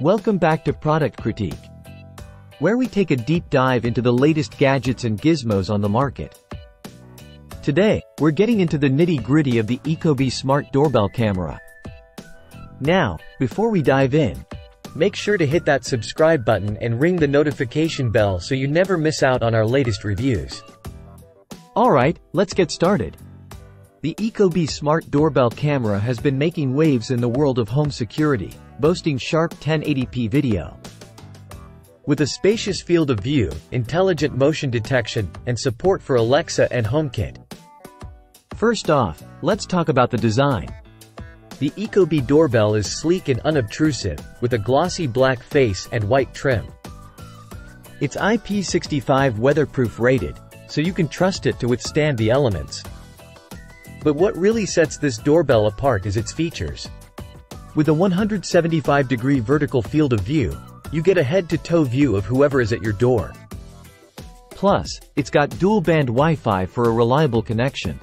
Welcome back to Product Critique, where we take a deep dive into the latest gadgets and gizmos on the market. Today, we're getting into the nitty-gritty of the Ecobee Smart Doorbell Camera. Now, before we dive in, make sure to hit that subscribe button and ring the notification bell so you never miss out on our latest reviews. Alright, let's get started. The Ecobee Smart Doorbell Camera has been making waves in the world of home security, boasting sharp 1080p video. With a spacious field of view, intelligent motion detection, and support for Alexa and HomeKit. First off, let's talk about the design. The Ecobee doorbell is sleek and unobtrusive, with a glossy black face and white trim. It's IP65 weatherproof rated, so you can trust it to withstand the elements. But what really sets this doorbell apart is its features. With a 175-degree vertical field of view, you get a head-to-toe view of whoever is at your door. Plus, it's got dual-band Wi-Fi for a reliable connection.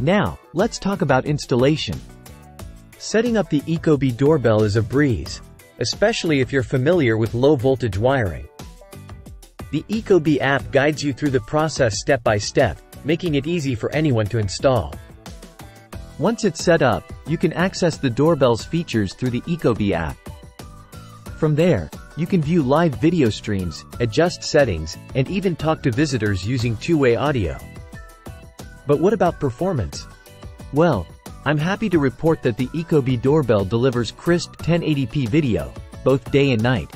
Now, let's talk about installation. Setting up the Ecobee doorbell is a breeze, especially if you're familiar with low-voltage wiring. The Ecobee app guides you through the process step by step, making it easy for anyone to install. Once it's set up, you can access the doorbell's features through the Ecobee app. From there, you can view live video streams, adjust settings, and even talk to visitors using two-way audio. But what about performance? Well, I'm happy to report that the Ecobee doorbell delivers crisp 1080p video, both day and night.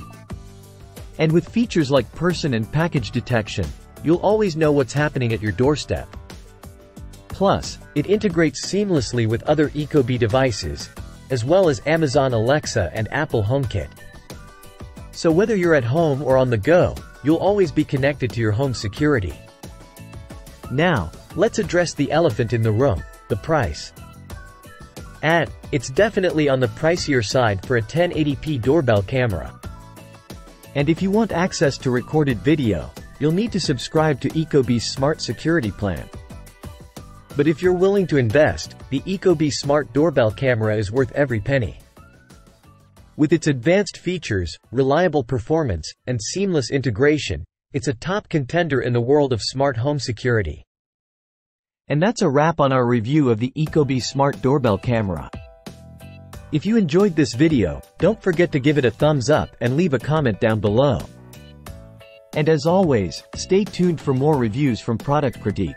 And with features like person and package detection, you'll always know what's happening at your doorstep. Plus, it integrates seamlessly with other Ecobee devices, as well as Amazon Alexa and Apple HomeKit. So whether you're at home or on the go, you'll always be connected to your home security. Now, let's address the elephant in the room, the price. At, it's definitely on the pricier side for a 1080p doorbell camera. And if you want access to recorded video, you'll need to subscribe to Ecobee's Smart Security Plan. But if you're willing to invest, the Ecobee Smart Doorbell camera is worth every penny. With its advanced features, reliable performance, and seamless integration, it's a top contender in the world of smart home security. And that's a wrap on our review of the Ecobee Smart Doorbell camera. If you enjoyed this video, don't forget to give it a thumbs up and leave a comment down below. And as always, stay tuned for more reviews from Product Critique.